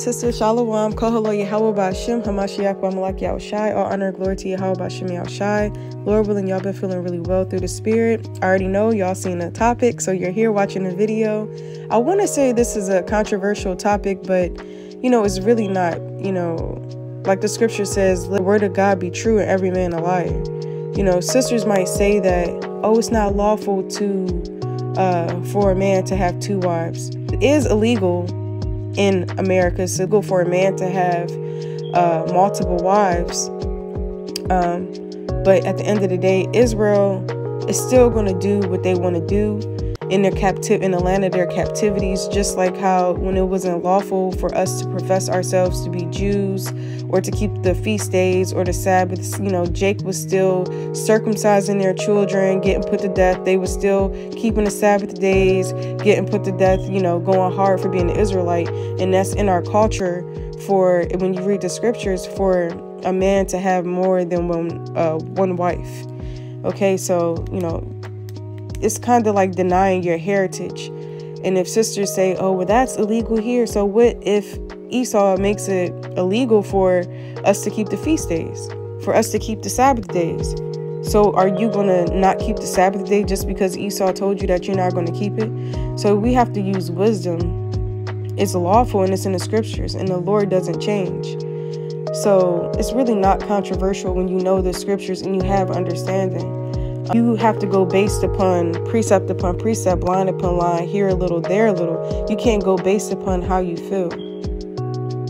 sister Shalom, Kohalo Yahweh Bashim, Hamashiach Bamalak Yahushai, all honor and glory to Yahweh Bashim Yahushai. Lord willing, y'all been feeling really well through the spirit. I already know y'all seen the topic, so you're here watching the video. I want to say this is a controversial topic, but you know, it's really not, you know, like the scripture says, the word of God be true and every man a liar. You know, sisters might say that, oh, it's not lawful to uh, for a man to have two wives. It is illegal in America. It's illegal for a man to have uh, multiple wives. Um, but at the end of the day, Israel is still going to do what they want to do in their captive in the land of their captivities, just like how when it wasn't lawful for us to profess ourselves to be Jews or to keep the feast days or the Sabbaths, you know, Jake was still circumcising their children, getting put to death. They were still keeping the Sabbath days, getting put to death, you know, going hard for being an Israelite. And that's in our culture for when you read the scriptures for a man to have more than one uh, one wife. Okay, so you know it's kind of like denying your heritage. And if sisters say, oh, well, that's illegal here. So what if Esau makes it illegal for us to keep the feast days, for us to keep the Sabbath days? So are you going to not keep the Sabbath day just because Esau told you that you're not going to keep it? So we have to use wisdom. It's lawful and it's in the scriptures, and the Lord doesn't change. So it's really not controversial when you know the scriptures and you have understanding. You have to go based upon precept upon precept, line upon line, here a little, there a little. You can't go based upon how you feel.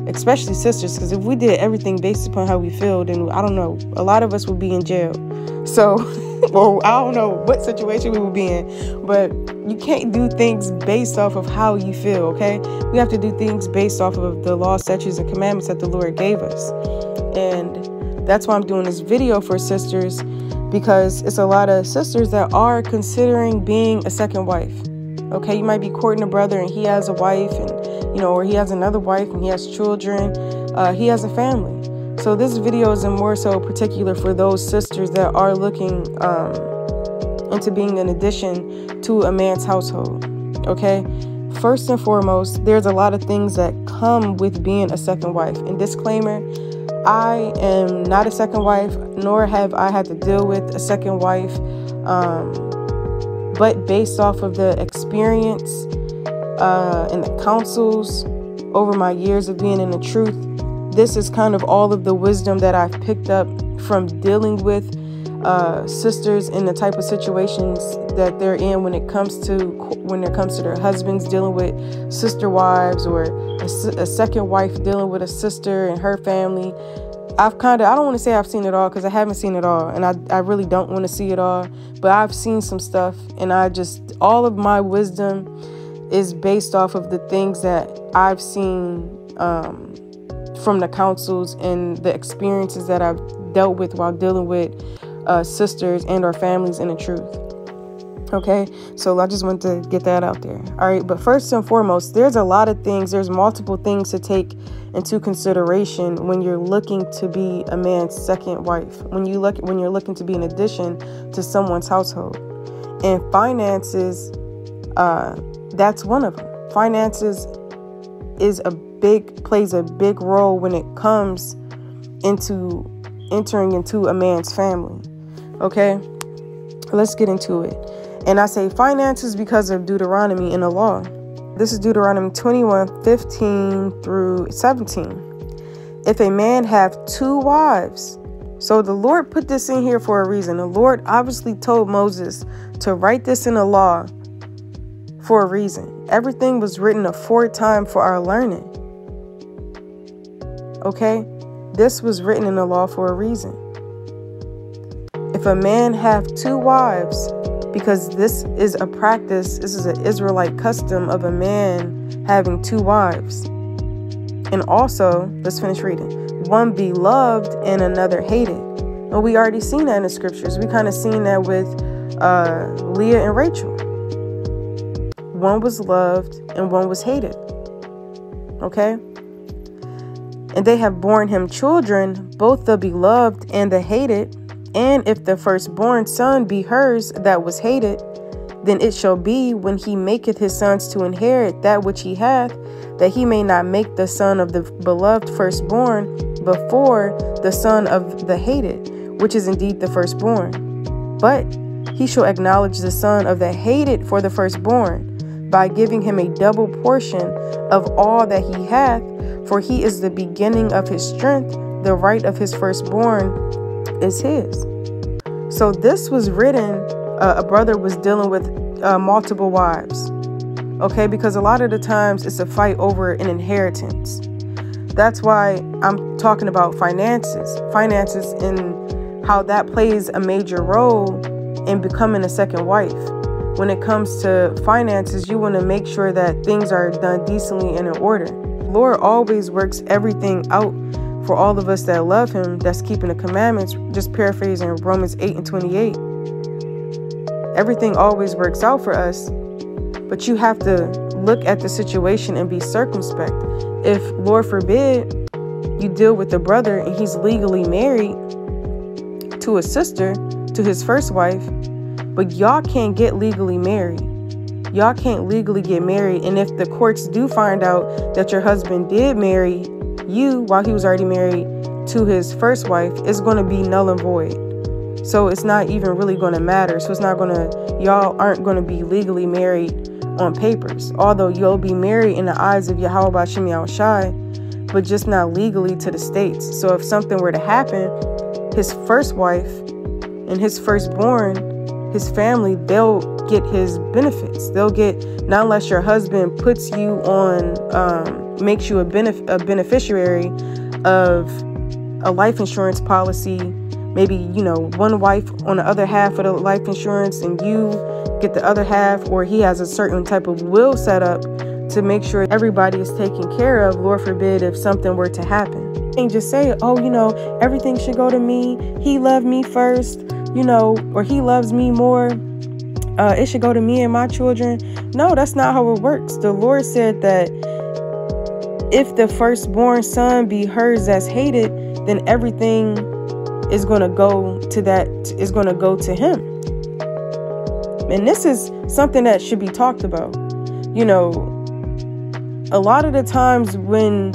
Especially sisters, because if we did everything based upon how we feel, then I don't know, a lot of us would be in jail. So, or I don't know what situation we would be in, but you can't do things based off of how you feel, okay? We have to do things based off of the law, statutes, and commandments that the Lord gave us. And that's why I'm doing this video for sisters because it's a lot of sisters that are considering being a second wife. Okay, you might be courting a brother and he has a wife, and you know, or he has another wife and he has children, uh, he has a family. So this video is more so particular for those sisters that are looking um, into being an addition to a man's household. Okay, first and foremost, there's a lot of things that come with being a second wife. And disclaimer I am not a second wife, nor have I had to deal with a second wife. Um, but based off of the experience uh, and the counsels over my years of being in the truth, this is kind of all of the wisdom that I've picked up from dealing with uh, sisters in the type of situations that they're in when it comes to when it comes to their husbands dealing with sister wives or a, a second wife dealing with a sister and her family. I've kind of I don't want to say I've seen it all because I haven't seen it all and I, I really don't want to see it all but I've seen some stuff and I just all of my wisdom is based off of the things that I've seen um, from the councils and the experiences that I've dealt with while dealing with uh, sisters and our families in the truth. Okay, so I just want to get that out there. All right, but first and foremost, there's a lot of things, there's multiple things to take into consideration when you're looking to be a man's second wife, when you look when you're looking to be an addition to someone's household. And finances, uh, that's one of them. Finances is a big plays a big role when it comes into entering into a man's family. Okay? Let's get into it. And I say finances because of Deuteronomy in the law. This is Deuteronomy 21 15 through 17. If a man have two wives, so the Lord put this in here for a reason. The Lord obviously told Moses to write this in the law for a reason. Everything was written aforetime for our learning. Okay? This was written in the law for a reason. If a man have two wives, because this is a practice, this is an Israelite custom of a man having two wives. And also, let's finish reading. One beloved and another hated. And we already seen that in the scriptures. We kind of seen that with uh, Leah and Rachel. One was loved and one was hated. Okay? And they have borne him children, both the beloved and the hated. And if the firstborn son be hers that was hated, then it shall be when he maketh his sons to inherit that which he hath, that he may not make the son of the beloved firstborn before the son of the hated, which is indeed the firstborn. But he shall acknowledge the son of the hated for the firstborn, by giving him a double portion of all that he hath, for he is the beginning of his strength, the right of his firstborn is his. So this was written, uh, a brother was dealing with uh, multiple wives. Okay, because a lot of the times it's a fight over an inheritance. That's why I'm talking about finances. Finances and how that plays a major role in becoming a second wife. When it comes to finances, you want to make sure that things are done decently and in order. Lord always works everything out for all of us that love him, that's keeping the commandments, just paraphrasing Romans 8 and 28. Everything always works out for us, but you have to look at the situation and be circumspect. If, Lord forbid, you deal with a brother and he's legally married to a sister, to his first wife, but y'all can't get legally married. Y'all can't legally get married. And if the courts do find out that your husband did marry you while he was already married to his first wife, is going to be null and void. So it's not even really going to matter. So it's not going to, y'all aren't going to be legally married on papers. Although you'll be married in the eyes of Yahweh Shem Shai, but just not legally to the states. So if something were to happen, his first wife and his firstborn, his family, they'll get his benefits. They'll get, not unless your husband puts you on, um, makes you a, benef- a beneficiary of a life insurance policy. Maybe, you know, one wife on the other half of the life insurance and you get the other half, or he has a certain type of will set up to make sure everybody is taken care of. Lord forbid if something were to happen. And just say, oh, you know, everything should go to me. He loved me first you know, or he loves me more, uh, it should go to me and my children. No, that's not how it works. The Lord said that if the firstborn son be hers that's hated, then everything is going to go to that, is going to go to him. And this is something that should be talked about. You know, a lot of the times when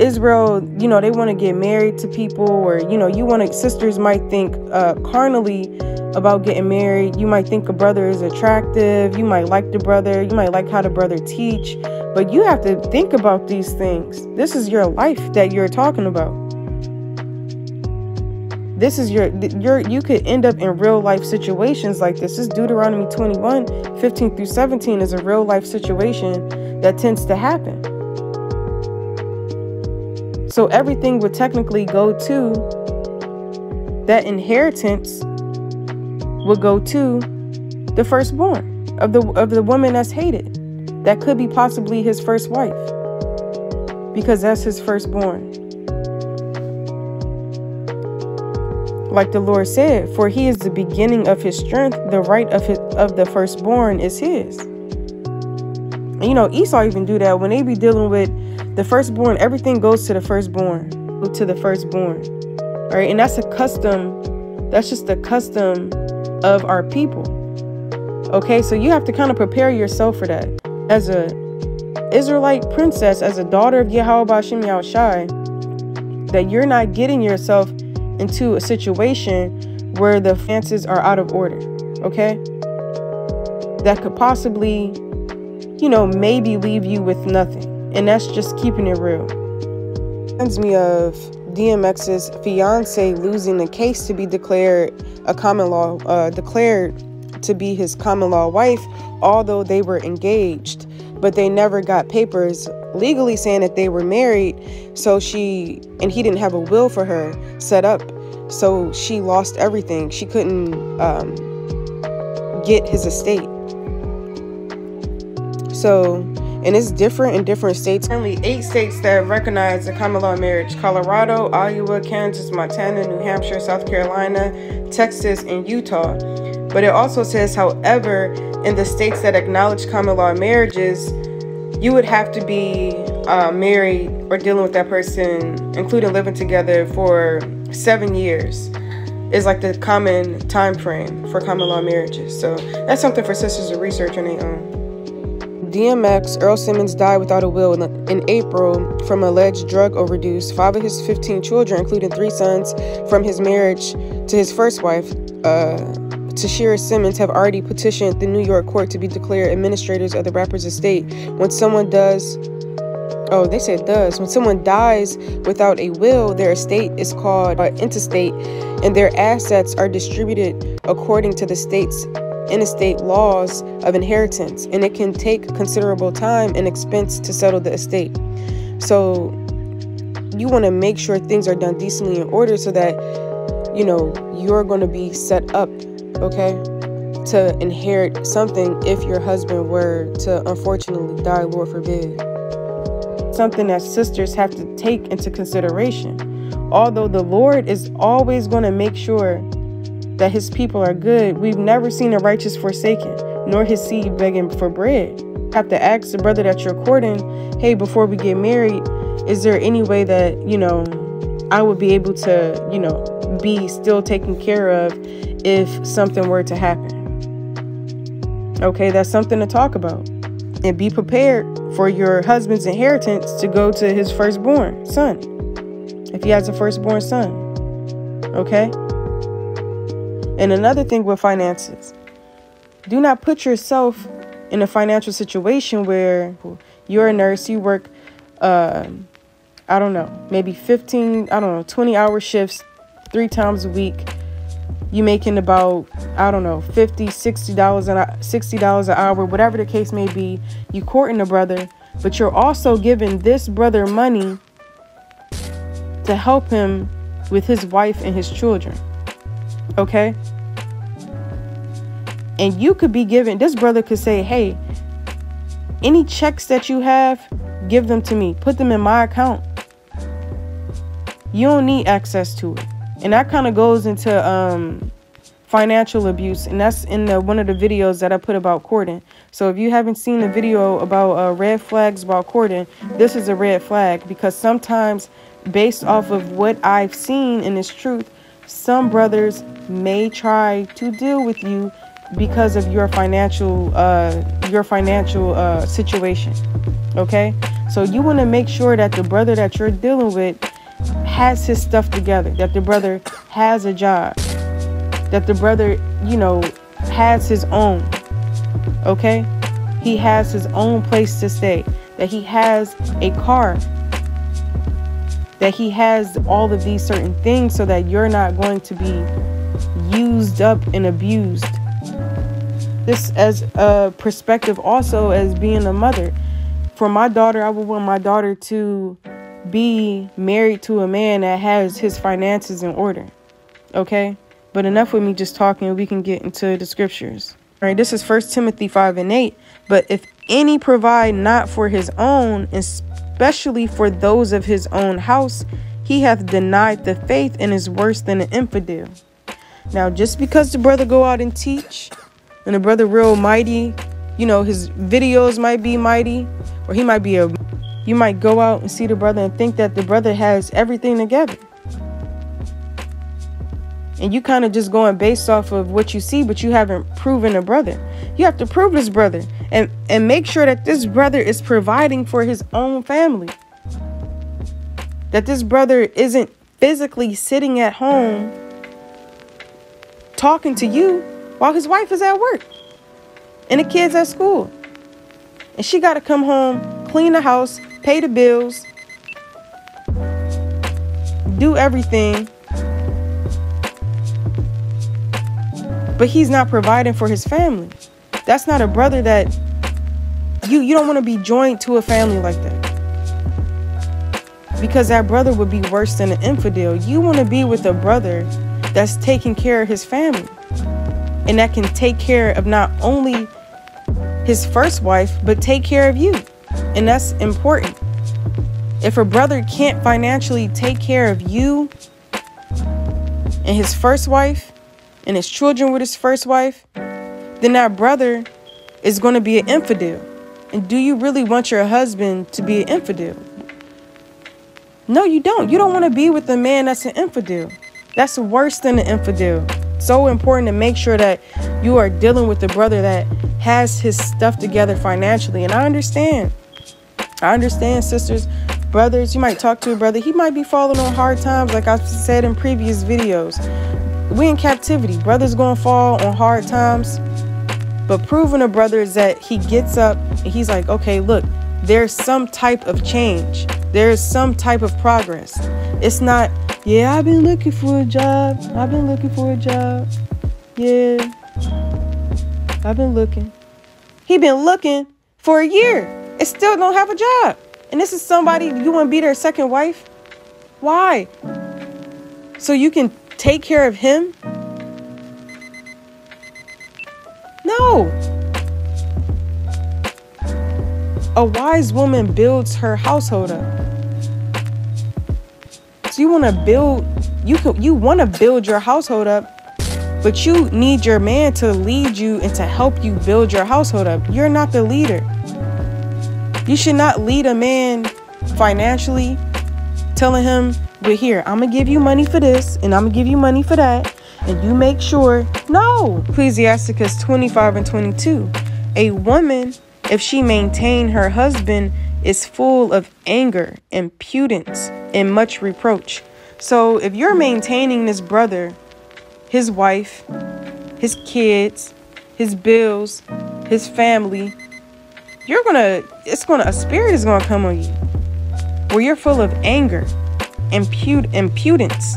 Israel, you know, they want to get married to people, or, you know, you want to, sisters might think uh, carnally about getting married. You might think a brother is attractive. You might like the brother. You might like how the brother teach. But you have to think about these things. This is your life that you're talking about. This is your, your, you could end up in real life situations like this. This Deuteronomy 21, 15 through 17 is a real life situation that tends to happen. So everything would technically go to that inheritance would go to the firstborn of the of the woman that's hated. That could be possibly his first wife. Because that's his firstborn. Like the Lord said, for he is the beginning of his strength, the right of his, of the firstborn is his. And you know, Esau even do that when they be dealing with the firstborn, everything goes to the firstborn, to the firstborn. All right, and that's a custom, that's just a custom of our people. Okay, so you have to kind of prepare yourself for that. As a Israelite princess, as a daughter of Yahweh Shem Shai, that you're not getting yourself into a situation where the finances are out of order. Okay? That could possibly, you know, maybe leave you with nothing. And that's just keeping it real. Reminds me of DMX's fiance losing the case to be declared a common law, uh, declared to be his common law wife, although they were engaged, but they never got papers legally saying that they were married. So she, and he didn't have a will for her set up. So she lost everything. She couldn't um, get his estate. So and it's different in different states. Only eight states that recognize the common law marriage Colorado, Iowa, Kansas, Montana, New Hampshire, South Carolina, Texas, and Utah. But it also says, however, in the states that acknowledge common law marriages, you would have to be uh, married or dealing with that person, including living together, for seven years is like the common time frame for common law marriages. So that's something for sisters to research on their own DMX, Earl Simmons, died without a will in, April from alleged drug overdose. Five of his 15 children, including three sons from his marriage to his first wife, uh, Tashera Simmons, have already petitioned the New York court to be declared administrators of the rapper's estate. When someone does Oh, they said does. When someone dies without a will, their estate is called uh, intestate, and their assets are distributed according to the state's interstate laws of inheritance, and it can take considerable time and expense to settle the estate. So, you want to make sure things are done decently in order so that you know you're going to be set up, okay, to inherit something if your husband were to unfortunately die, Lord forbid something that sisters have to take into consideration. Although the Lord is always going to make sure that his people are good, we've never seen a righteous forsaken, nor his seed begging for bread. Have to ask the brother that you're courting, hey, before we get married, is there any way that, you know, I would be able to, you know, be still taken care of if something were to happen? Okay, that's something to talk about. And be prepared for your husband's inheritance to go to his firstborn son, if he has a firstborn son. Okay? And another thing with finances do not put yourself in a financial situation where you're a nurse, you work, uh, I don't know, maybe 15, I don't know, 20 hour shifts three times a week. You're making about i don't know 50 60 dollars an 60 dollars an hour whatever the case may be. You courting a brother but you're also giving this brother money to help him with his wife and his children okay? And you could be given, this brother could say hey any checks that you have give them to me. Put them in my account. You don't need access to it. And that kind of goes into um, financial abuse. And that's in the, one of the videos that i put about courting so if you haven't seen the video about uh, red flags about courting this is a red flag because sometimes based off of what i've seen in this truth some brothers may try to deal with you because of your financial uh, your financial uh, situation okay so you want to make sure that the brother that you're dealing with has his stuff together, that the brother has a job, that the brother, you know, has his own. Okay? He has his own place to stay, that he has a car, that he has all of these certain things so that you're not going to be used up and abused. This as a perspective also as being a mother. For my daughter, I would want my daughter to be married to a man that has his finances in order. Okay? But enough with me just talking, we can get into the scriptures. All right, this is First Timothy 5 and 8. But if any provide not for his own, especially for those of his own house, he hath denied the faith and is worse than an infidel. Now, just because the brother go out and teach, and the brother real mighty, you know, his videos might be mighty, or he might be a you might go out and see the brother and think that the brother has everything together. And you kind of just going based off of what you see, but you haven't proven a brother. You have to prove this brother and, and make sure that this brother is providing for his own family. That this brother isn't physically sitting at home talking to you while his wife is at work and the kids at school. And she got to come home, clean the house, pay the bills, do everything. But he's not providing for his family. That's not a brother that you you don't want to be joined to a family like that. Because that brother would be worse than an infidel. You want to be with a brother that's taking care of his family. And that can take care of not only his first wife, but take care of you. And that's important. If a brother can't financially take care of you and his first wife and his children with his first wife, then that brother is going to be an infidel. And do you really want your husband to be an infidel? No, you don't. You don't want to be with a man that's an infidel. That's worse than an infidel. so important to make sure that you are dealing with the brother that has his stuff together financially. And I understand. I understand, sisters, brothers. You might talk to a brother. He might be falling on hard times, like I've said in previous videos. We in captivity. Brothers gonna fall on hard times. But proving a brother is that he gets up and he's like, okay, look, there's some type of change. There's some type of progress. It's not, yeah, I've been looking for a job. I've been looking for a job. Yeah. I've been looking. He been looking for a year and still don't have a job. And this is somebody you want to be their second wife? Why? So you can take care of him? No. A wise woman builds her household up. So you want to build you could you want to build your household up but you need your man to lead you and to help you build your household up. You're not the leader. You should not lead a man financially, telling him, but here, I'm to give you money for this and I'm to give you money for that. And you make sure. No. Ecclesiasticus 25 and 22. A woman, if she maintain her husband, is full of anger, impudence, and much reproach. So if you're maintaining this brother his wife, his kids, his bills, his family, you're gonna, it's gonna, a spirit is gonna come on you where you're full of anger, impud- impudence,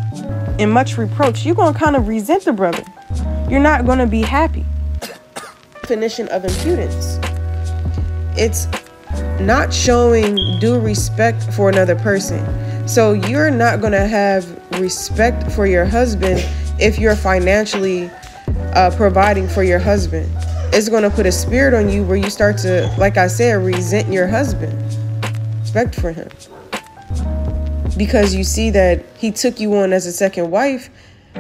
and much reproach. You're gonna kind of resent the brother. You're not gonna be happy. Definition of impudence it's not showing due respect for another person. So you're not gonna have respect for your husband if you're financially uh, providing for your husband. It's to put a spirit on you where you start to, like I said, resent your husband, respect for him. Because you see that he took you on as a second wife,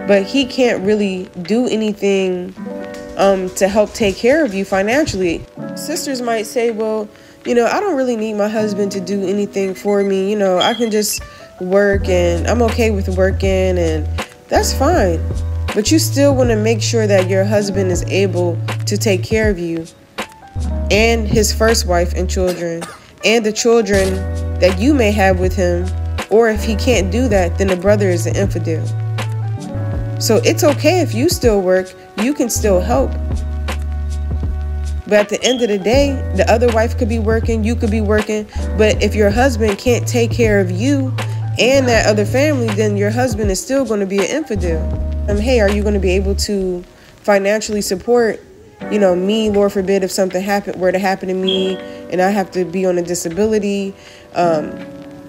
but he can't really do anything um, to help take care of you financially. Sisters might say, well, you know, I don't really need my husband to do anything for me. You know, I can just work and I'm okay with working and that's fine. But you still want to make sure that your husband is able to take care of you and his first wife and children and the children that you may have with him. Or if he can't do that, then the brother is an infidel. So it's okay if you still work, you can still help. But at the end of the day, the other wife could be working, you could be working. But if your husband can't take care of you and that other family, then your husband is still going to be an infidel. Um, hey, are you going to be able to financially support, you know, me, Lord forbid, if something happened were to happen to me and I have to be on a disability um,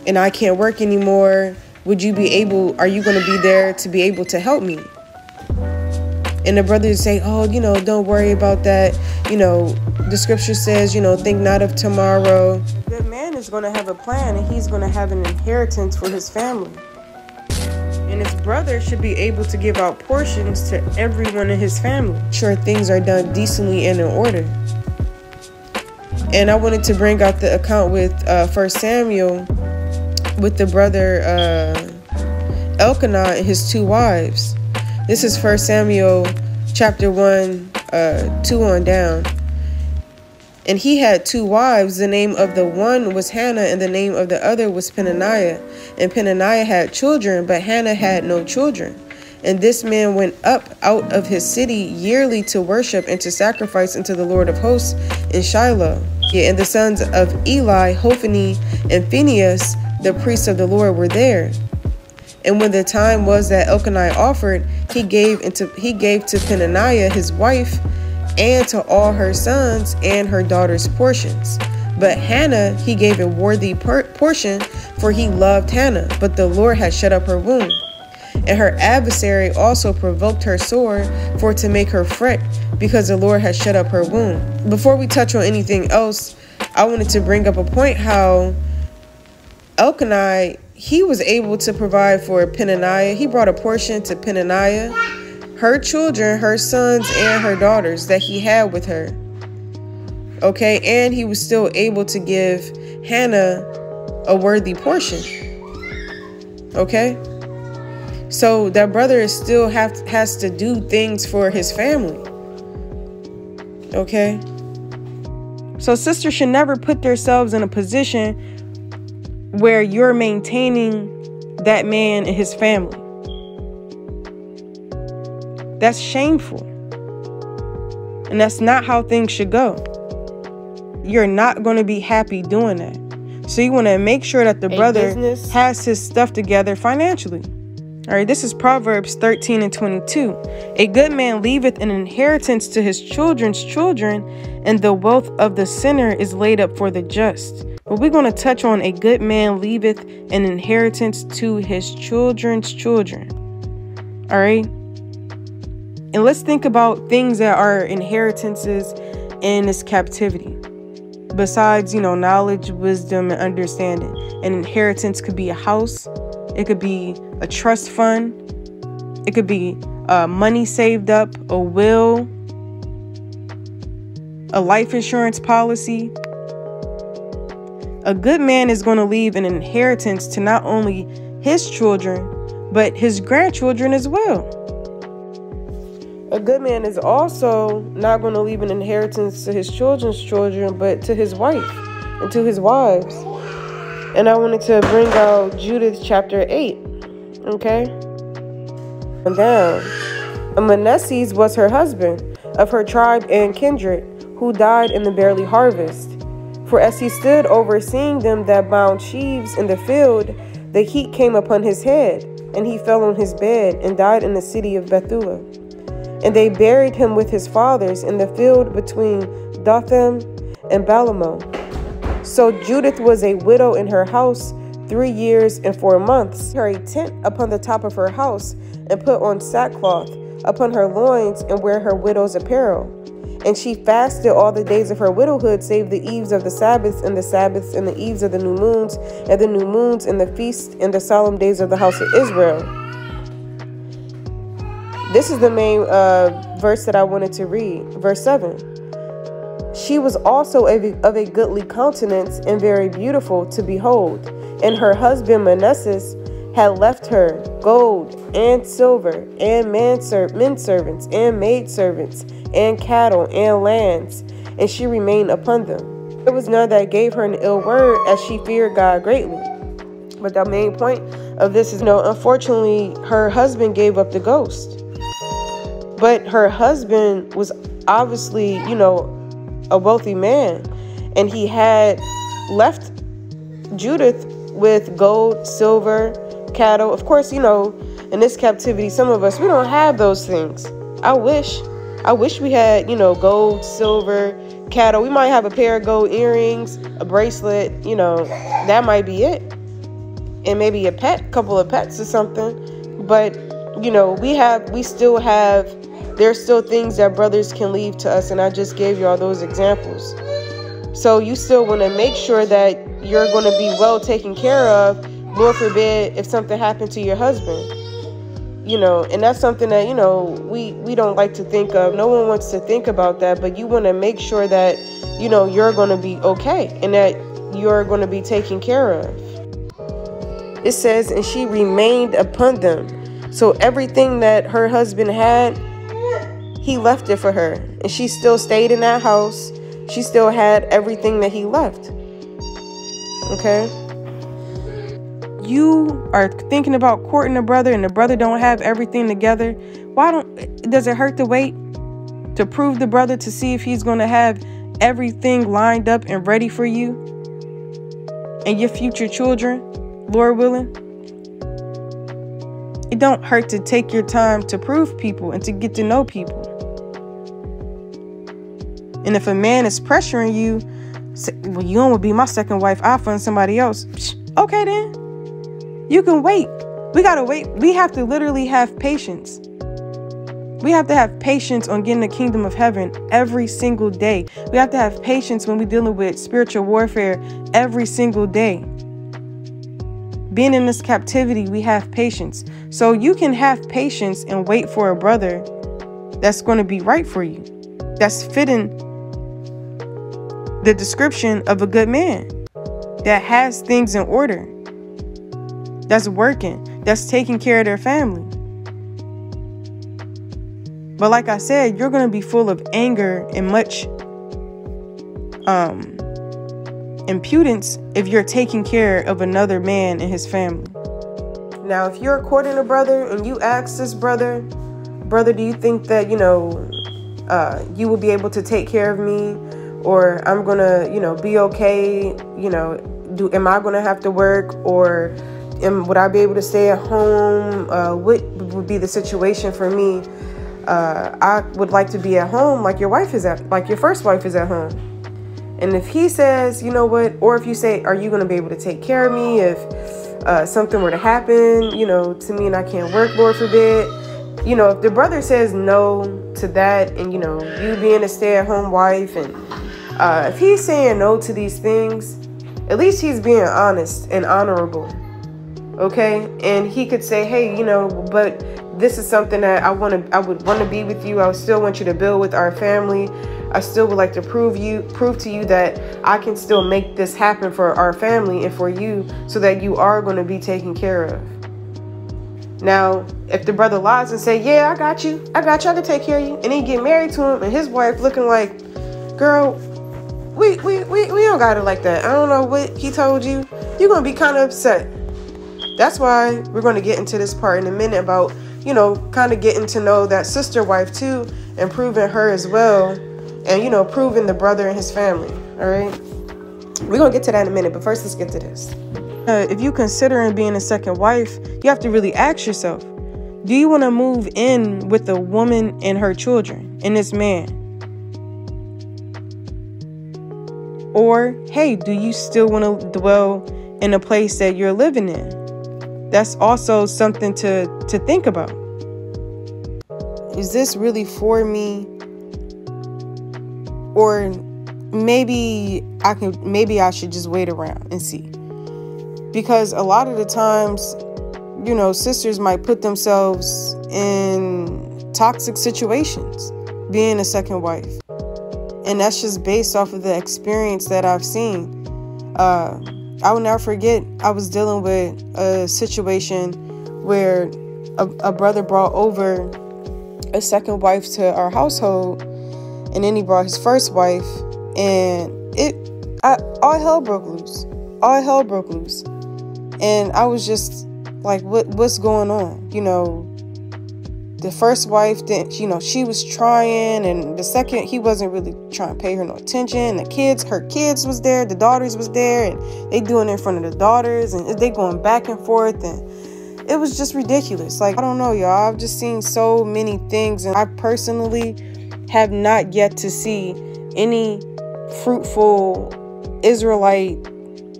and I can't work anymore? Would you be able, are you going to be there to be able to help me? And the brothers say, oh, you know, don't worry about that. You know, the scripture says, you know, think not of tomorrow. Good man is going to have a plan and he's going to have an inheritance for his family. And his brother should be able to give out portions to everyone in his family. Sure, things are done decently and in order. And I wanted to bring out the account with uh, First Samuel with the brother uh, Elkanah and his two wives. This is First Samuel chapter 1, uh, 2 on down. And he had two wives. The name of the one was Hannah, and the name of the other was Peninnah. And Peninnah had children, but Hannah had no children. And this man went up out of his city yearly to worship and to sacrifice unto the Lord of hosts in Shiloh. Yeah, and the sons of Eli, Hophni, and Phinehas, the priests of the Lord, were there. And when the time was that Elkanah offered, he gave into he gave to Peninnah his wife, and to all her sons and her daughters' portions. But Hannah he gave a worthy portion, for he loved Hannah, but the Lord had shut up her womb. And her adversary also provoked her sore for to make her fret, because the Lord had shut up her womb. Before we touch on anything else, I wanted to bring up a point how Elkanah he was able to provide for Peninnah. He brought a portion to Peninnah, her children, her sons, and her daughters that he had with her. Okay, and he was still able to give Hannah a worthy portion. Okay, So that brother is still have has to do things for his family. Okay? So sisters should never put themselves in a position where you're maintaining that man and his family. That's shameful. And that's not how things should go. You're not going to be happy doing that. So you want to make sure that the A brother business. has his stuff together financially. All right, this is Proverbs 13 and 22. A good man leaveth an inheritance to his children's children, and the wealth of the sinner is laid up for the just. But we're going to touch on a good man leaveth an inheritance to his children's children. All right. And let's think about things that are inheritances in this captivity. Besides, you know, knowledge, wisdom, and understanding. An inheritance could be a house, it could be a trust fund, it could be uh, money saved up, a will, a life insurance policy. A good man is going to leave an inheritance to not only his children, but his grandchildren as well. A good man is also not going to leave an inheritance to his children's children, but to his wife and to his wives. And I wanted to bring out Judith chapter 8. Okay? And. And Manasseh was her husband, of her tribe and kindred, who died in the barley harvest. For as he stood overseeing them that bound sheaves in the field, the heat came upon his head, and he fell on his bed and died in the city of Bethulia. And they buried him with his fathers in the field between Dothan and Baalmeon. So Judith was a widow in her house three years and four months. Her a tent upon the top of her house, and put on sackcloth upon her loins, and wear her widow's apparel. And she fasted all the days of her widowhood, save the eves of the Sabbaths, and the Sabbaths, and the eves of the new moons, and the new moons, and the feasts, and the solemn days of the house of Israel. This is the main uh, verse that I wanted to read. Verse 7. She was also of a, goodly countenance and very beautiful to behold. And her husband Manasseh had left her gold and silver and men, servants and maid servants and cattle and lands, and she remained upon them. There was none that gave her an ill word, as she feared God greatly. But the main point of this is no, unfortunately, her husband gave up the ghost. But her husband was obviously, you know, a wealthy man. And he had left Judith with gold, silver, cattle. Of course, you know, in this captivity, some of us, we don't have those things. I wish. I wish we had, you know, gold, silver, cattle. We might have a pair of gold earrings, a bracelet, you know, that might be it. And maybe a pet, a couple of pets or something. But, you know, we have, we still have there's still things that brothers can leave to us, and I just gave you all those examples. So you still want to make sure that you're going to be well taken care of. Lord forbid if something happened to your husband. You know, and that's something that, you know, we we don't like to think of. No one wants to think about that, but you want to make sure that, you know, you're going to be okay and that you're going to be taken care of. It says, and she remained upon them. So everything that her husband had, he left it for her. And she still stayed in that house. She still had everything that he left. Okay? You are thinking about courting a brother and the brother don't have everything together. Why don't does it hurt to wait to prove the brother to see if he's going to have everything lined up and ready for you and your future children, Lord willing? It don't hurt to take your time to prove people and to get to know people. And if a man is pressuring you, well, you don't want to be my second wife, I'll find somebody else. Okay, then. You can wait. We got to wait. We have to literally have patience. We have to have patience on getting the kingdom of heaven every single day. We have to have patience when we're dealing with spiritual warfare every single day. Being in this captivity, we have patience. So you can have patience and wait for a brother that's going to be right for you, that's fitting the description of a good man that has things in order, that's working. that's taking care of their family. But like I said, you're going to be full of anger and much um, impudence if you're taking care of another man and his family. Now, if you're courting a brother and you ask this brother, brother, do you think that, you know, uh, you will be able to take care of me? Or I'm going to, you know, be okay, you know, do am I going to have to work or am, would I be able to stay at home? Uh, what would be the situation for me? Uh, I would like to be at home like your wife is at, like your first wife is at home. And if he says, you know what, or if you say, are you going to be able to take care of me if uh, something were to happen, you know, to me and I can't work, Lord forbid. You know, if the brother says no to that and, you know, you being a stay at home wife and uh, if he's saying no to these things, at least he's being honest and honorable. Okay? And he could say, hey, you know, but this is something that I want to I would want to be with you. I still want you to build with our family. I still would like to prove you prove to you that I can still make this happen for our family and for you so that you are going to be taken care of. Now, if the brother lies and say, "Yeah, I got you. I got you. I can take care of you." And he get married to him and his wife looking like, "Girl, we we we, we don't got it like that. I don't know what he told you. You're going to be kind of upset." That's why we're going to get into this part in a minute about, you know, kind of getting to know that sister wife too and proving her as well and you know proving the brother and his family all right? We're gonna get to that in a minute but first let's get to this. Uh, if you're considering being a second wife you have to really ask yourself do you want to move in with a woman and her children and this man? Or hey do you still want to dwell in a place that you're living in that's also something to to think about is this really for me or maybe I can maybe I should just wait around and see. Because a lot of the times, you know, sisters might put themselves in toxic situations being a second wife. And that's just based off of the experience that I've seen. Uh, I will never forget, I was dealing with a situation where a, a brother brought over a second wife to our household and then he brought his first wife, and it, I, all hell broke loose. All hell broke loose, and I was just like, what, what's going on? You know, the first wife didn't, you know, she was trying, and the second he wasn't really trying to pay her no attention. The kids, her kids was there, the daughters was there, and they doing it in front of the daughters, and they going back and forth, and it was just ridiculous. Like I don't know, y'all. I've just seen so many things, and I personally have not yet to see any fruitful Israelite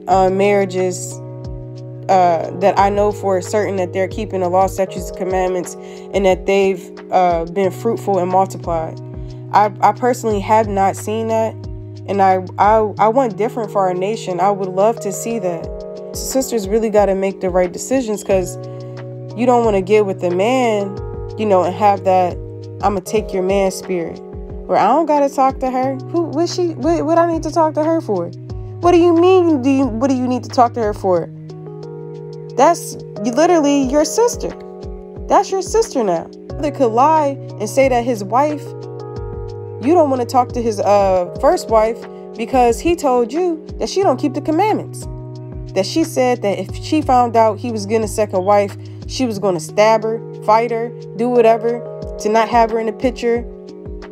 uh, marriages uh, that I know for certain that they're keeping the law, statutes, commandments, and that they've uh, been fruitful and multiplied. I, I personally have not seen that, and I, I I want different for our nation. I would love to see that. Sisters really got to make the right decisions because you don't want to get with a man, you know, and have that I'm gonna take your man spirit. Where I don't gotta talk to her. Who what she what, what I need to talk to her for? What do you mean do you what do you need to talk to her for? That's literally your sister. That's your sister now. They could lie and say that his wife, you don't want to talk to his uh first wife because he told you that she don't keep the commandments. That she said that if she found out he was getting a second wife, she was going to stab her, fight her, do whatever to not have her in the picture.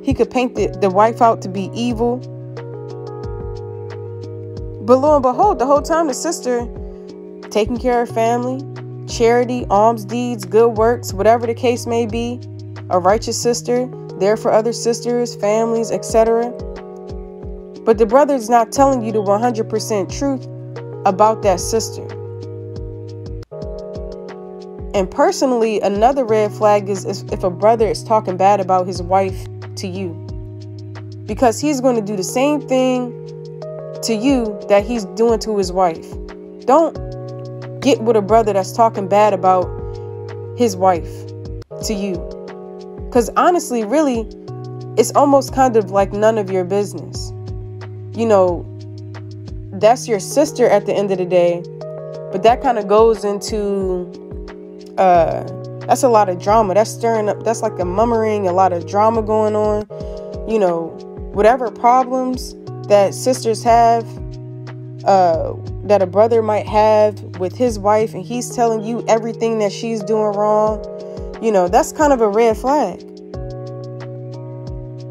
He could paint the, the wife out to be evil. But lo and behold, the whole time the sister taking care of family, charity, alms deeds, good works, whatever the case may be, a righteous sister, there for other sisters, families, etc. But the brother is not telling you the 100% truth about that sister. And personally, another red flag is if a brother is talking bad about his wife to you. Because he's going to do the same thing to you that he's doing to his wife. Don't get with a brother that's talking bad about his wife to you. Because honestly, really, it's almost kind of like none of your business. You know, that's your sister at the end of the day, but that kind of goes into uh that's a lot of drama. That's stirring up that's like a mummering, a lot of drama going on. You know, whatever problems that sisters have, uh that a brother might have with his wife and he's telling you everything that she's doing wrong, you know, that's kind of a red flag.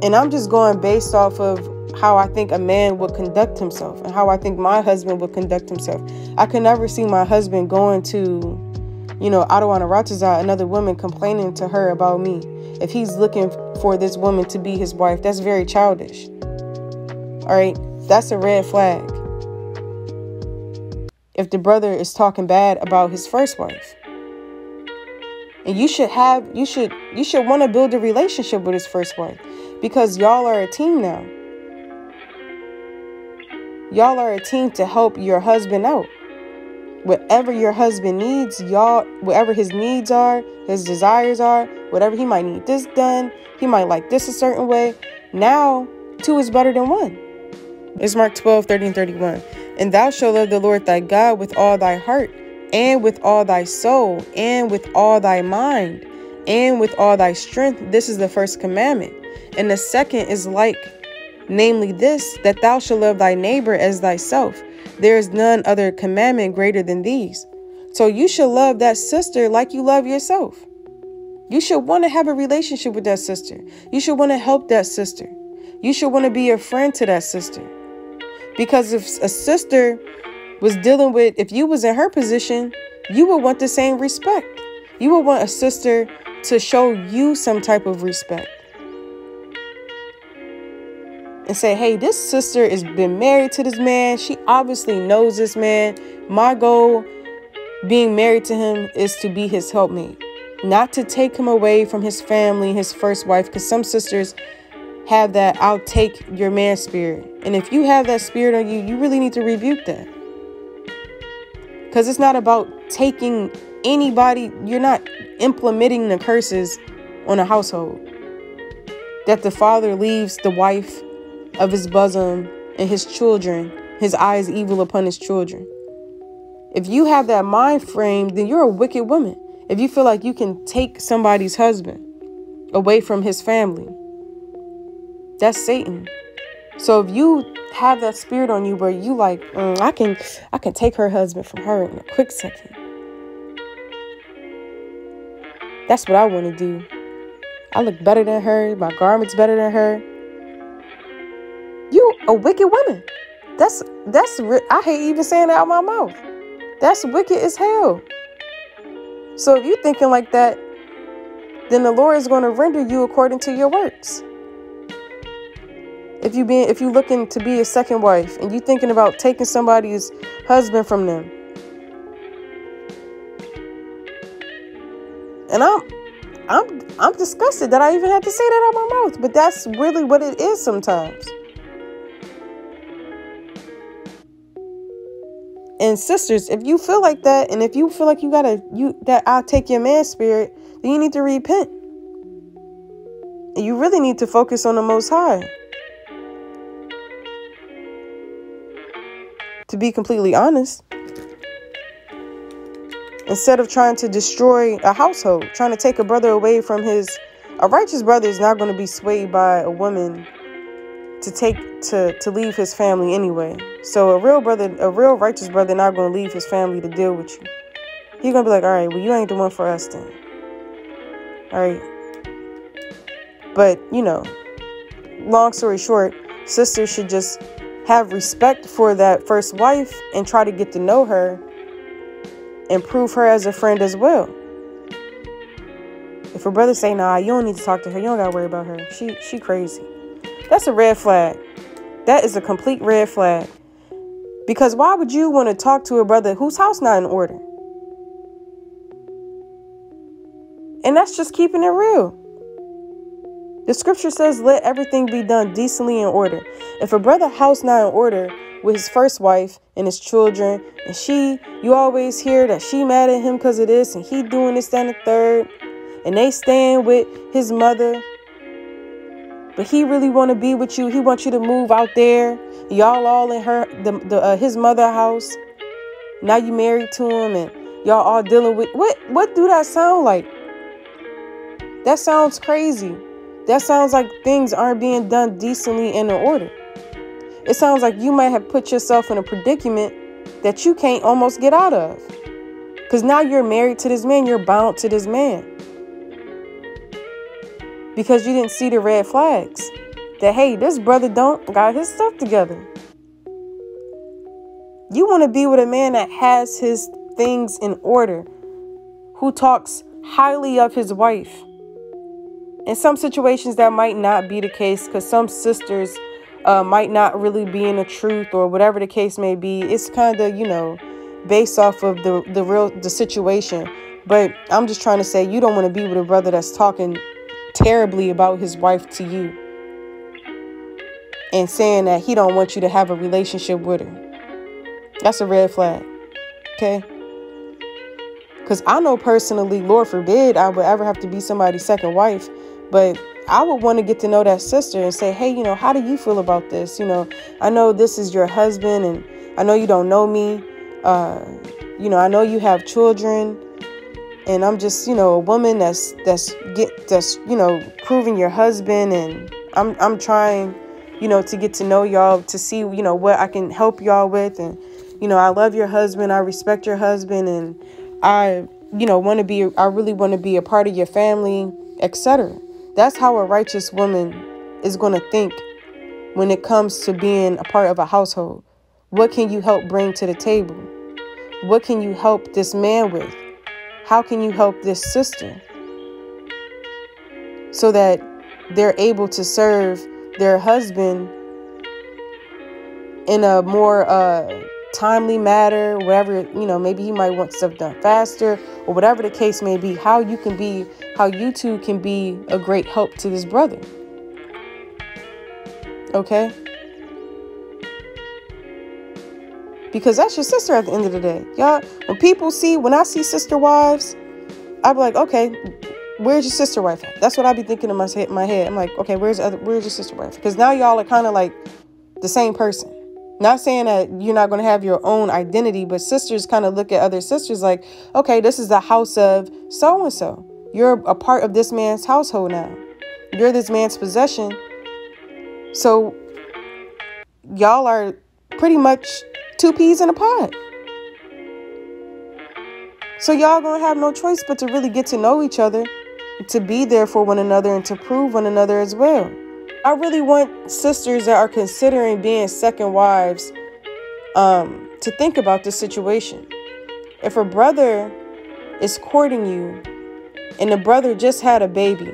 And I'm just going based off of how I think a man would conduct himself and how I think my husband would conduct himself. I could never see my husband going to, you know, Aduana Rataza, another woman complaining to her about me. If he's looking for this woman to be his wife, that's very childish. All right, that's a red flag if the brother is talking bad about his first wife. And you should have you should you should want to build a relationship with his first wife because y'all are a team now. Y'all are a team to help your husband out. Whatever your husband needs, y'all whatever his needs are, his desires are, whatever he might need this done, he might like this a certain way. Now, two is better than one. It's Mark 12, 30 and 31. And thou shalt love the Lord thy God with all thy heart, and with all thy soul, and with all thy mind, and with all thy strength. This is the first commandment. And the second is like, namely this, that thou shalt love thy neighbor as thyself. There is none other commandment greater than these. So you should love that sister like you love yourself. You should want to have a relationship with that sister. You should want to help that sister. You should want to be a friend to that sister. Because if a sister was dealing with, if you was in her position, you would want the same respect. You would want a sister to show you some type of respect. And say, hey, this sister has been married to this man. She obviously knows this man. My goal being married to him is to be his helpmate, not to take him away from his family, his first wife. Because some sisters have that I'll take your man spirit. And if you have that spirit on you, you really need to rebuke that. Because it's not about taking anybody, you're not implementing the curses on a household. That the father leaves the wife of his bosom and his children, his eyes evil upon his children. If you have that mind frame, then you're a wicked woman. If you feel like you can take somebody's husband away from his family, that's Satan. So if you have that spirit on you where you like, mm, I can I can take her husband from her in a quick second. That's what I want to do. I look better than her, my garments better than her. You a wicked woman. That's that's I hate even saying that out my mouth. That's wicked as hell. So if you're thinking like that, then the Lord is going to render you according to your works. If you being if you looking to be a second wife and you thinking about taking somebody's husband from them. And I'm I'm I'm disgusted that I even had to say that out my mouth, but that's really what it is sometimes. And sisters, if you feel like that, and if you feel like you gotta you that I'll take your man spirit, then you need to repent. And you really need to focus on the most high. To be completely honest. Instead of trying to destroy a household, trying to take a brother away from his a righteous brother is not going to be swayed by a woman to take to to leave his family anyway. So a real brother, a real righteous brother, not going to leave his family to deal with you. He's gonna be like, all right, well, you ain't the one for us then. All right. But you know, long story short, sisters should just have respect for that first wife and try to get to know her and prove her as a friend as well. If her brother say, nah, you don't need to talk to her, you don't gotta worry about her. She she crazy. That's a red flag. That is a complete red flag. Because why would you want to talk to a brother whose house not in order? And that's just keeping it real. The scripture says, let everything be done decently in order. If a brother house not in order with his first wife and his children, and she, you always hear that she mad at him because of this, and he doing this, and the third, and they staying with his mother, but he really want to be with you. He wants you to move out there. Y'all all in her, the, the uh, his mother house. Now you married to him, and y'all all dealing with what what do that sound like? That sounds crazy. That sounds like things aren't being done decently and in order. It sounds like you might have put yourself in a predicament that you can't almost get out of. Because now you're married to this man, you're bound to this man. Because you didn't see the red flags that, hey, this brother don't got his stuff together. You want to be with a man that has his things in order, who talks highly of his wife. In some situations, that might not be the case because some sisters uh, might not really be in the truth or whatever the case may be. It's kind of, you know, based off of the, the real the situation. But I'm just trying to say you don't want to be with a brother that's talking terribly about his wife to you and saying that he don't want you to have a relationship with her. That's a red flag. Okay? Cuz I know personally, Lord forbid I would ever have to be somebody's second wife, but I would want to get to know that sister and say, hey, you know, how do you feel about this? You know, I know this is your husband and I know you don't know me. Uh, you know, I know you have children and I'm just, you know, a woman that's that's get that's, you know, proving your husband and I'm I'm trying, you know, to get to know y'all to see, you know, what I can help y'all with and you know, I love your husband, I respect your husband and I, you know, want to be I really want to be a part of your family, etc. That's how a righteous woman is going to think when it comes to being a part of a household. What can you help bring to the table? What can you help this man with? How can you help this sister? So that they're able to serve their husband in a more uh, timely matter, whatever, you know, maybe he might want stuff done faster or whatever the case may be, how you can be, how you two can be a great help to this brother. Okay? Because that's your sister at the end of the day. Y'all, when people see, when I see sister wives, I be like, okay, where's your sister wife at? That's what I'd be thinking in my, my head. I'm like, okay, where's other, where's your sister wife? Because now y'all are kind of like the same person. Not saying that you're not going to have your own identity, but sisters kind of look at other sisters like, okay, this is the house of so and so. You're a part of this man's household now. You're this man's possession. So y'all are pretty much two peas in a pod. So y'all gonna have no choice but to really get to know each other, to be there for one another, and to prove one another as well. I really want sisters that are considering being second wives um, to think about this situation. If a brother is courting you and the brother just had a baby,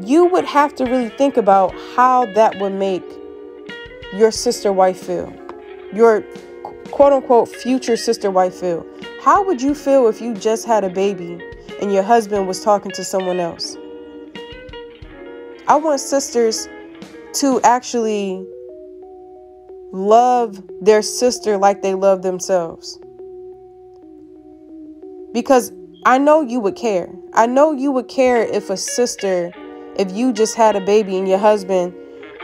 you would have to really think about how that would make your sister wife feel, your quote unquote future sister wife feel. How would you feel if you just had a baby and your husband was talking to someone else? I want sisters to actually love their sister like they love themselves. Because I know you would care. I know you would care if a sister, if you just had a baby and your husband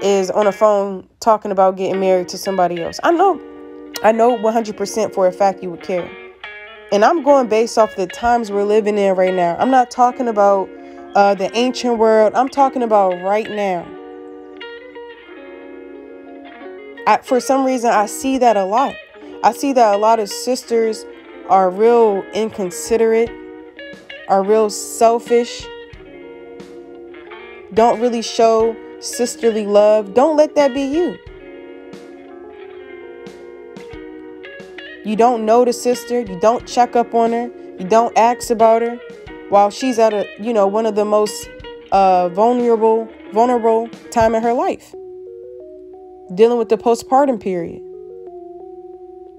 is on a phone talking about getting married to somebody else. I know, I know 100% for a fact you would care. And I'm going based off the times we're living in right now. I'm not talking about uh, the ancient world. I'm talking about right now. I, for some reason, I see that a lot. I see that a lot of sisters are real inconsiderate, are real selfish, don't really show sisterly love. Don't let that be you. You don't know the sister, you don't check up on her, you don't ask about her while she's at a you know one of the most uh, vulnerable vulnerable time in her life. Dealing with the postpartum period.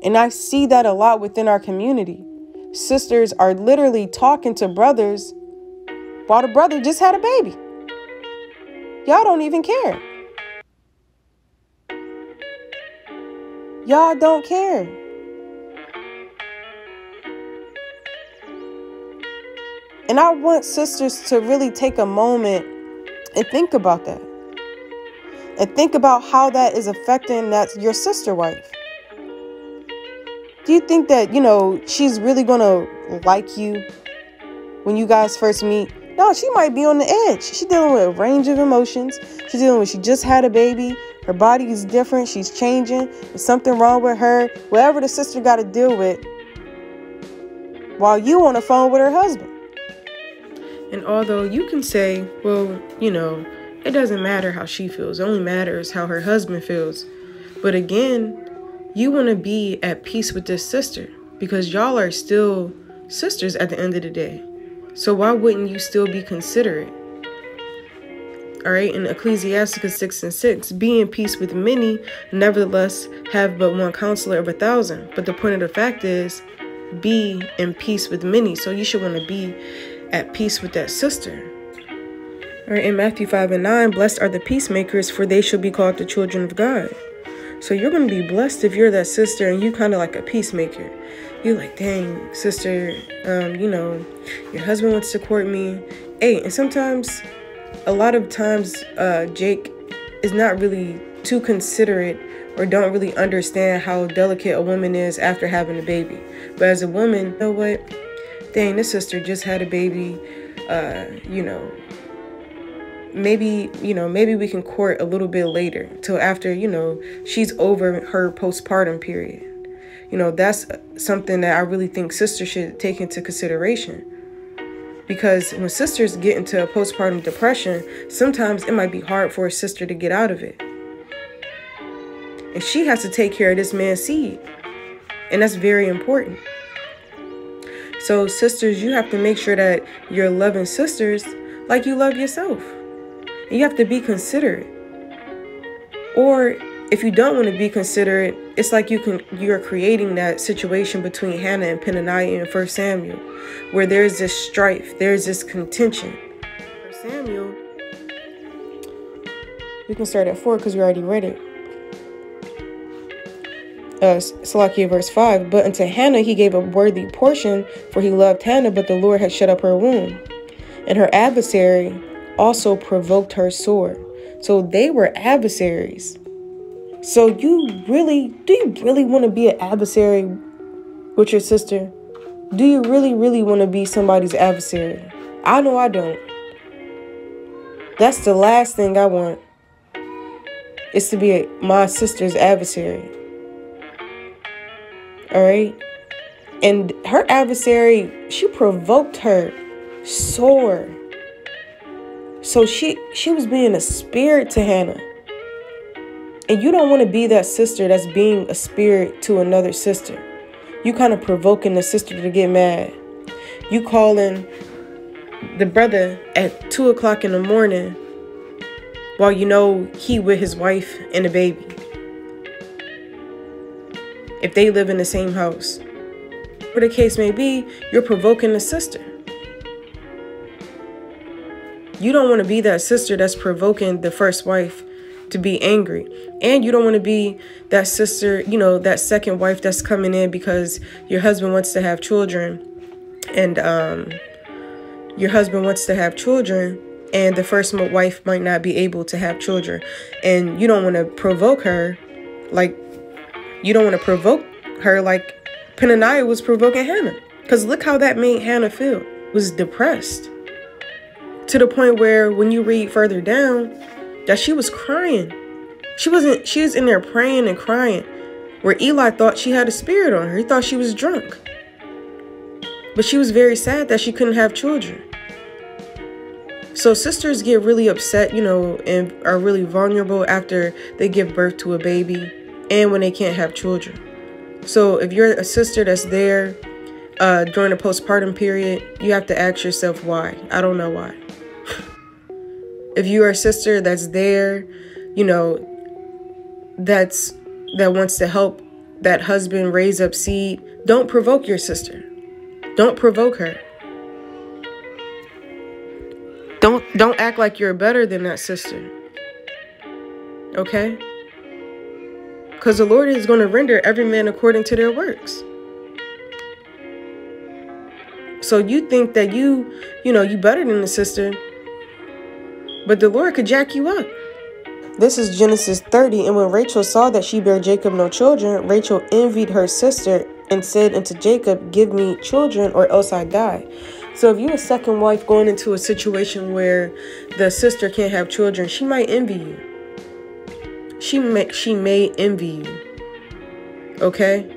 And i see that a lot within our community. Sisters are literally talking to brothers while the brother just had a baby. Y'all don't even care. Y'all don't care And I want sisters to really take a moment and think about that. And think about how that is affecting that your sister wife. Do you think that, you know, she's really going to like you when you guys first meet? No, she might be on the edge. She's dealing with a range of emotions. She's dealing with she just had a baby. Her body is different. She's changing. There's something wrong with her. Whatever the sister got to deal with while you on the phone with her husband. And although you can say, well, you know, it doesn't matter how she feels, it only matters how her husband feels. But again, you want to be at peace with this sister because y'all are still sisters at the end of the day. So why wouldn't you still be considerate? All right, in Ecclesiasticus 6 and 6, be in peace with many, nevertheless have but one counselor of a thousand. But the point of the fact is, be in peace with many. So you should want to be at peace with that sister. All right, in Matthew 5 and 9, blessed are the peacemakers, for they shall be called the children of God. So you're going to be blessed if you're that sister and you kind of like a peacemaker. You're like, dang, sister, um, you know, your husband wants to court me. Hey, and sometimes, a lot of times, uh, Jake is not really too considerate or don't really understand how delicate a woman is after having a baby. But as a woman, you know what? Dang, this sister just had a baby. Uh, you know, maybe you know maybe we can court a little bit later till after you know she's over her postpartum period. You know that's something that i really think sisters should take into consideration. Because when sisters get into a postpartum depression sometimes it might be hard for a sister to get out of it. And she has to take care of this man's seed. And that's very important so sisters you have to make sure that you're loving sisters like you love yourself you have to be considerate. Or if you don't want to be considerate, it's like you can you're creating that situation between Hannah and Peninnah in First Samuel, where there's this strife, there's this contention. Samuel, we can start at four because we already read it. Uh, Salakia verse 5 But unto Hannah he gave a worthy portion, for he loved Hannah, but the Lord had shut up her womb. And her adversary also provoked her sore. So they were adversaries. So you really, do you really want to be an adversary with your sister? Do you really, really want to be somebody's adversary? I know I don't. That's the last thing I want. Is to be a, my sister's adversary. All right? And her adversary, she provoked her sore. So she she was being a spirit to Hannah. And you don't want to be that sister that's being a spirit to another sister. You kind of provoking the sister to get mad. You calling the brother at two o'clock in the morning while you know he with his wife and a baby. If they live in the same house. Whatever the case may be, you're provoking the sister. You don't want to be that sister that's provoking the first wife to be angry. And you don't want to be that sister, you know, that second wife that's coming in because your husband wants to have children and um your husband wants to have children and the first wife might not be able to have children and you don't want to provoke her like you don't want to provoke her like Peninnah was provoking Hannah. Because look how that made Hannah feel was depressed. To the point where when you read further down that she was crying. She wasn't she was in there praying and crying where eli thought she had a spirit on her. He thought she was drunk. But she was very sad that she couldn't have children. So sisters get really upset you know and are really vulnerable after they give birth to a baby and when they can't have children so if you're a sister that's there uh, during the postpartum period you have to ask yourself why i don't know why if you are a sister that's there, you know, that's that wants to help that husband raise up seed, don't provoke your sister. Don't provoke her. Don't don't act like you're better than that sister. Okay? Cuz the Lord is going to render every man according to their works. So you think that you, you know, you better than the sister, but the Lord could jack you up. This is Genesis 30. And when Rachel saw that she bare Jacob no children, Rachel envied her sister and said unto Jacob, Give me children, or else I die. So if you're a second wife going into a situation where the sister can't have children, she might envy you. She may she may envy you. Okay?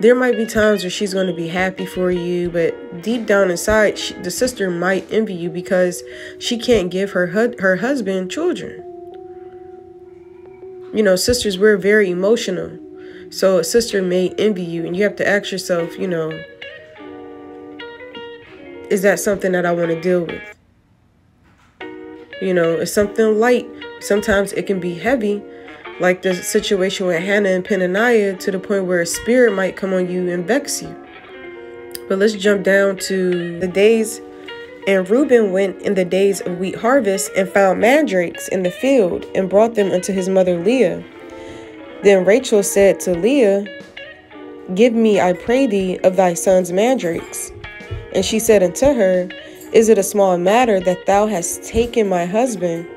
There might be times where she's going to be happy for you, but deep down inside, she, the sister might envy you because she can't give her her husband children. You know, sisters, we're very emotional. So a sister may envy you, and you have to ask yourself, you know, is that something that I want to deal with? You know, it's something light. Sometimes it can be heavy, like the situation with Hannah and Peninnah, to the point where a spirit might come on you and vex you. But let's jump down to the days. And Reuben went in the days of wheat harvest and found mandrakes in the field and brought them unto his mother Leah. Then Rachel said to Leah, Give me, I pray thee, of thy son's mandrakes. And she said unto her, Is it a small matter that thou hast taken my husband?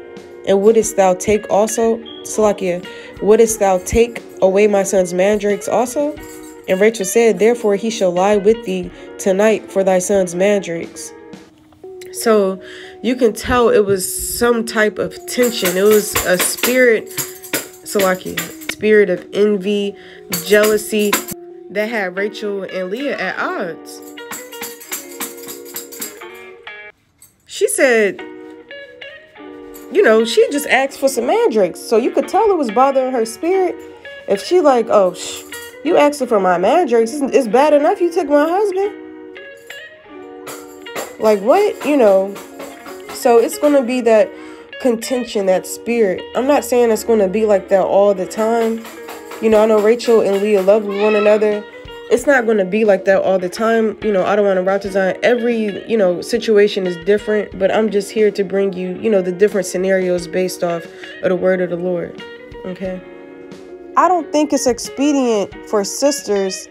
And wouldst thou take also, Salakia, wouldst thou take away my son's mandrakes also? And Rachel said, Therefore he shall lie with thee tonight for thy son's mandrakes. So you can tell it was some type of tension. It was a spirit, Salakia, spirit of envy, jealousy that had Rachel and Leah at odds. She said, you know, she just asked for some mandrakes. So you could tell it was bothering her spirit. If she like, oh, sh- you asking for my mandrakes, it's, it's bad enough you took my husband. Like what? You know, so it's going to be that contention, that spirit. I'm not saying it's going to be like that all the time. You know, I know Rachel and Leah love one another. It's not going to be like that all the time. You know, I don't want to route design. Every, you know, situation is different, but I'm just here to bring you, you know, the different scenarios based off of the word of the Lord. Okay. I don't think it's expedient for sisters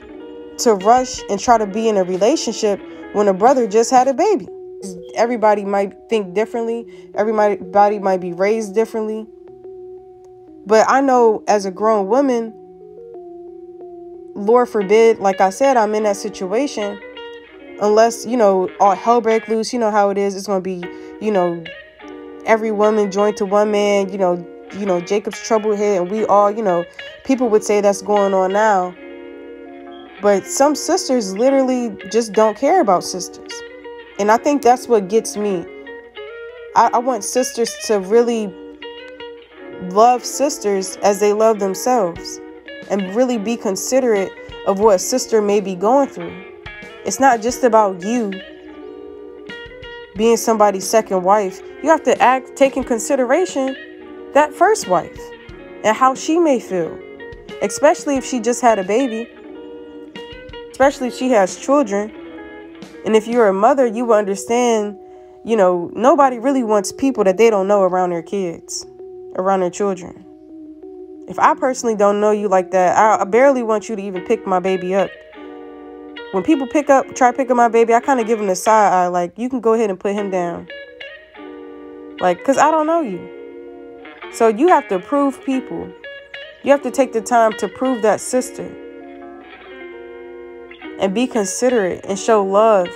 to rush and try to be in a relationship when a brother just had a baby everybody might think differently. Everybody might be raised differently. But I know as a grown woman, Lord forbid, like I said, I'm in that situation. Unless, you know, all hell break loose, you know how it is. It's gonna be, you know, every woman joined to one man, you know, you know, Jacob's trouble hit, and we all, you know, people would say that's going on now. But some sisters literally just don't care about sisters. And I think that's what gets me. I, I want sisters to really love sisters as they love themselves and really be considerate of what a sister may be going through. It's not just about you being somebody's second wife. You have to act take in consideration that first wife and how she may feel. Especially if she just had a baby. Especially if she has children. And if you're a mother, you will understand, you know, nobody really wants people that they don't know around their kids, around their children. If I personally don't know you like that, I, barely want you to even pick my baby up. When people pick up, try picking my baby, I kind of give them the side eye, like, you can go ahead and put him down. Like, because I don't know you. So you have to prove people. You have to take the time to prove that sister and be considerate and show love.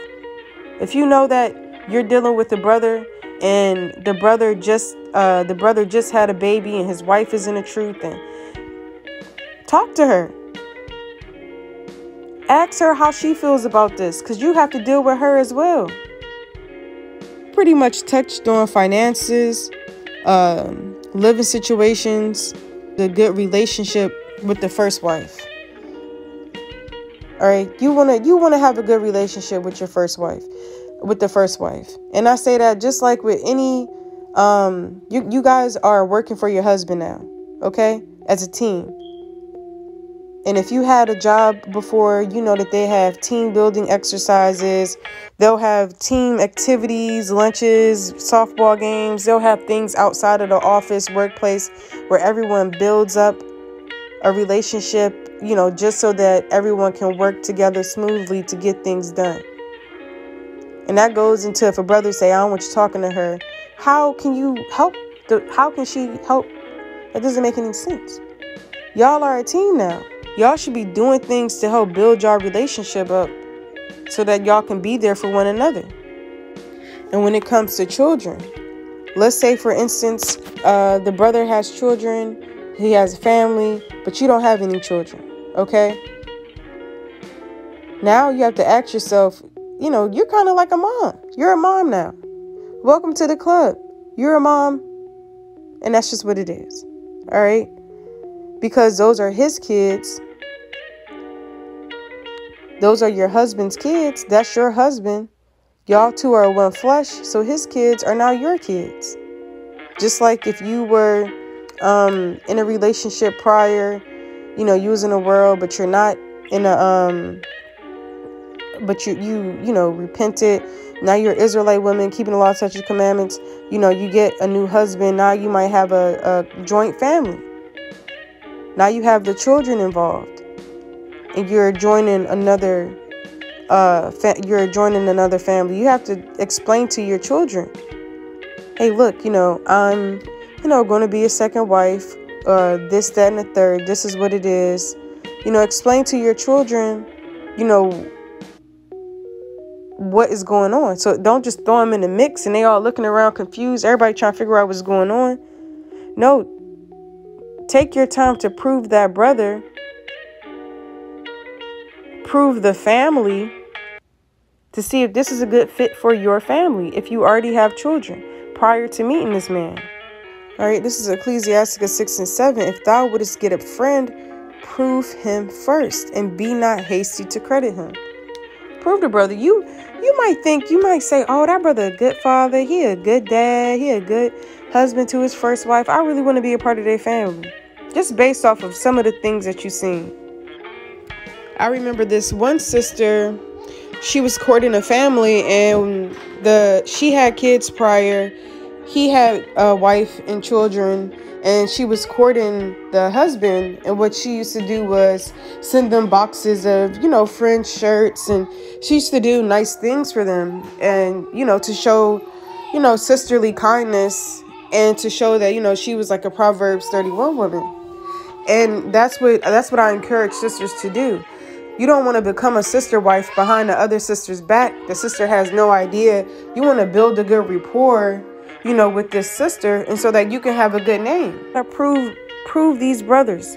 If you know that you're dealing with a brother and the brother just uh, the brother just had a baby and his wife is in the truth and talk to her. Ask her how she feels about this because you have to deal with her as well. Pretty much touched on finances, um, living situations, the good relationship with the first wife. All right, you want to you want to have a good relationship with your first wife, with the first wife. And I say that just like with any um you you guys are working for your husband now, okay? As a team. And if you had a job before, you know that they have team building exercises. They'll have team activities, lunches, softball games. They'll have things outside of the office, workplace where everyone builds up a relationship you know, just so that everyone can work together smoothly to get things done. And that goes into if a brother say, I don't want you talking to her, how can you help the how can she help? That doesn't make any sense. Y'all are a team now. y'all should be doing things to help build y'all relationship up so that y'all can be there for one another. And when it comes to children, let's say for instance, uh, the brother has children, he has a family, but you don't have any children, okay? Now you have to ask yourself, you know, you're kind of like a mom. You're a mom now. Welcome to the club. You're a mom, and that's just what it is. All right? Because those are his kids. Those are your husband's kids. That's your husband. Y'all two are one flesh, so his kids are now your kids. Just like if you were um, in a relationship prior, you know, you was in a world, but you're not in a um, but you you you know repented now you're israelite women keeping the law such as commandments. You know you get a new husband. Now you might have a, a joint family. Now you have the children involved. And you're joining another uh fa- you're joining another family. You have to explain to your children hey look you know i'm you know going to be a second wife uh this that and the third. This is what it is. You know explain to your children you know what is going on. So don't just throw them in the mix and they all looking around confused. Everybody trying to figure out what's going on. No, take your time to prove that brother, prove the family to see if this is a good fit for your family if you already have children prior to meeting this man. All right, this is Ecclesiasticus 6 and 7. If thou wouldst get a friend, prove him first and be not hasty to credit him. Prove the brother. You you might think, you might say, oh, that brother a good father. He a good dad. He a good husband to his first wife. I really want to be a part of their family. Just based off of some of the things that you've seen. I remember this one sister, she was courting a family and the she had kids prior. He had a wife and children and she was courting the husband and what she used to do was send them boxes of you know french shirts and she used to do nice things for them and you know to show you know sisterly kindness and to show that you know she was like a proverbs 31 woman. And that's what that's what i encourage sisters to do. You don't want to become a sister wife behind the other sister's back. The sister has no idea. You want to build a good rapport you know, with this sister, and so that you can have a good name. I prove prove these brothers.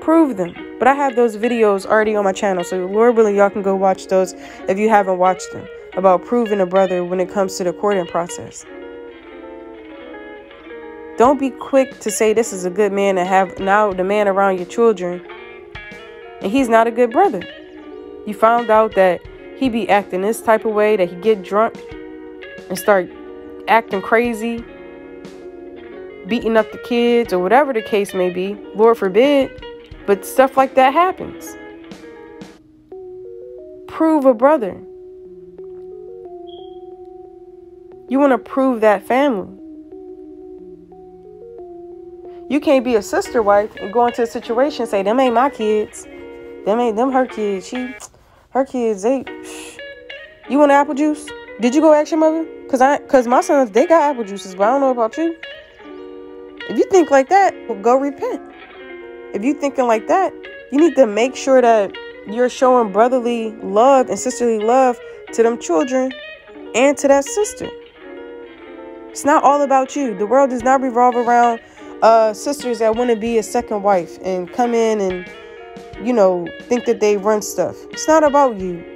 Prove them. But I have those videos already on my channel, so Lord willing, y'all can go watch those if you haven't watched them about proving a brother when it comes to the courting process. Don't be quick to say this is a good man and have now the man around your children, and he's not a good brother. You found out that he be acting this type of way, that he get drunk and start acting crazy, beating up the kids, or whatever the case may be. Lord forbid. But stuff like that happens. Prove a brother. You want to prove that family. You can't be a sister wife and go into a situation and say, them ain't my kids. Them ain't them her kids. She her kids, they you want apple juice? Did you go ask your mother? Cause I, cause my sons, they got apple juices, but I don't know about you. If you think like that, well, go repent. If you thinking like that, you need to make sure that you're showing brotherly love and sisterly love to them children and to that sister. It's not all about you. The world does not revolve around uh, sisters that want to be a second wife and come in and, you know, think that they run stuff. It's not about you.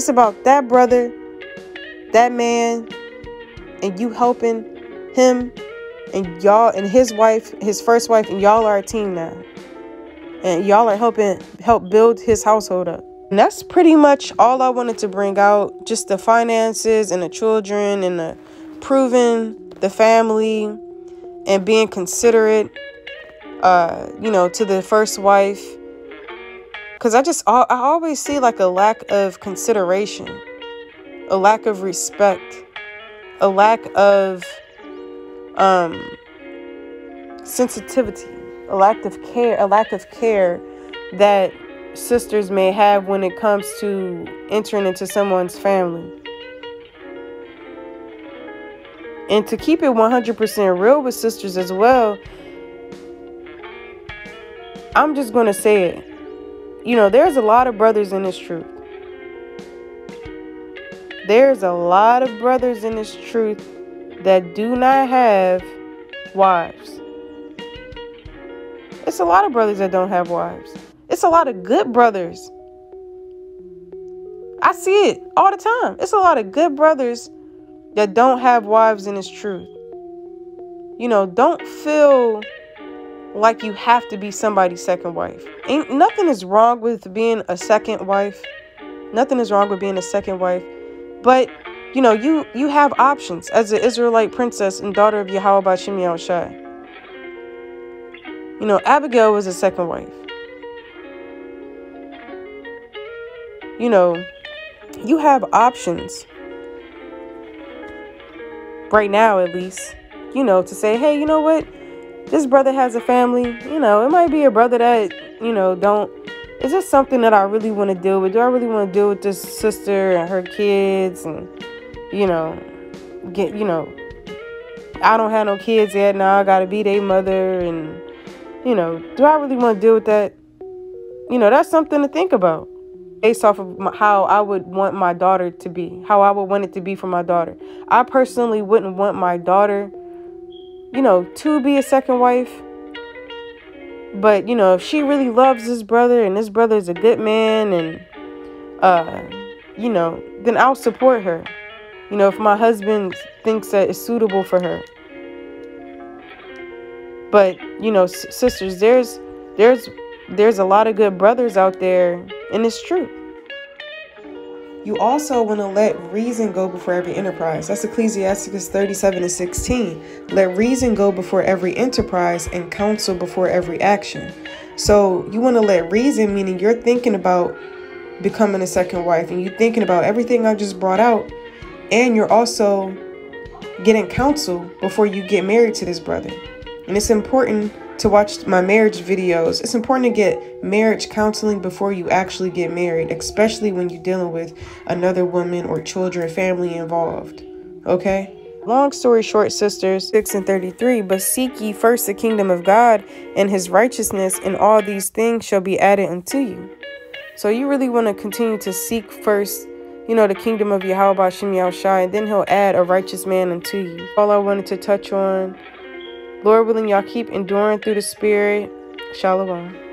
It's about that brother, that man, and you helping him and y'all and his wife, his first wife, and y'all are a team now. And y'all are helping help build his household up. And that's pretty much all I wanted to bring out. Just the finances and the children and the proving the family and being considerate uh, you know, to the first wife because I just, I always see like a lack of consideration, a lack of respect, a lack of um, sensitivity, a lack of care, a lack of care that sisters may have when it comes to entering into someone's family. And to keep it 100% real with sisters as well, I'm just going to say it. You know, there's a lot of brothers in this truth. There's a lot of brothers in this truth that do not have wives. It's a lot of brothers that don't have wives. It's a lot of good brothers. I see it all the time. It's a lot of good brothers that don't have wives in this truth. You know, don't feel like you have to be somebody's second wife. Ain't nothing is wrong with being a second wife. Nothing is wrong with being a second wife. But you know, you you have options as an Israelite princess and daughter of Yahweh Bashem Shai. You know, Abigail was a second wife. You know, you have options right now at least you know to say hey you know what this brother has a family you know it might be a brother that you know don't is this something that i really want to deal with do i really want to deal with this sister and her kids and you know get you know i don't have no kids yet now i gotta be their mother and you know do i really want to deal with that you know that's something to think about based off of how I would want my daughter to be, how I would want it to be for my daughter. I personally wouldn't want my daughter, you know, to be a second wife. But, you know, if she really loves this brother and this brother is a good man and, uh, you know, then I'll support her. You know, if my husband thinks that it's suitable for her. But, you know, sisters, there's, there's, there's a lot of good brothers out there and it's true. You also want to let reason go before every enterprise. That's Ecclesiasticus 37 and 16. Let reason go before every enterprise and counsel before every action. So you want to let reason, meaning you're thinking about becoming a second wife and you're thinking about everything I just brought out, and you're also getting counsel before you get married to this brother. And it's important to watch my marriage videos. It's important to get marriage counseling before you actually get married, especially when you're dealing with another woman or children, family involved. Okay? Long story short, sisters, 6 and 33, but seek ye first the kingdom of God and his righteousness, and all these things shall be added unto you. So you really want to continue to seek first, you know, the kingdom of Yahweh Shem Shai, and then he'll add a righteous man unto you. All I wanted to touch on Lord willing, y'all keep enduring through the Spirit. Shalom.